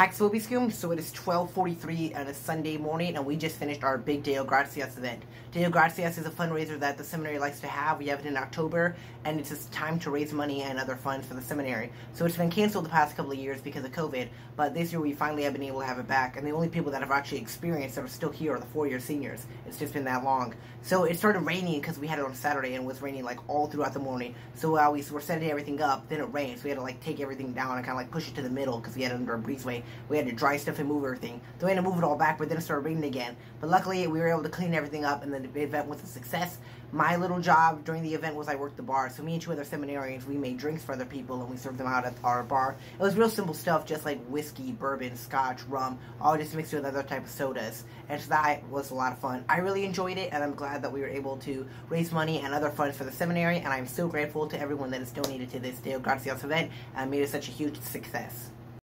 Pax Vobiscum, so it is 12.43 on a Sunday morning, and we just finished our big Deo Gratias event. Deo Gratias is a fundraiser that the seminary likes to have. We have it in October, and it's just time to raise money and other funds for the seminary. So it's been canceled the past couple of years because of COVID, but this year we finally have been able to have it back, and the only people that have actually experienced that are still here are the four-year seniors. It's just been that long. So it started raining because we had it on Saturday, and it was raining like all throughout the morning. So while we were setting everything up, then it rained, so we had to like take everything down and kind of like push it to the middle because we had it under a breezeway. We had to dry stuff and move everything. So we had to move it all back, but then it started raining again. But luckily, we were able to clean everything up, and the event was a success. My little job during the event was I worked the bar. So me and two other seminarians, we made drinks for other people, and we served them out at our bar. It was real simple stuff, just like whiskey, bourbon, scotch, rum, all just mixed with other type of sodas. And so that was a lot of fun. I really enjoyed it, and I'm glad that we were able to raise money and other funds for the seminary, and I'm so grateful to everyone that has donated to this Deo Gratias event and made it such a huge success.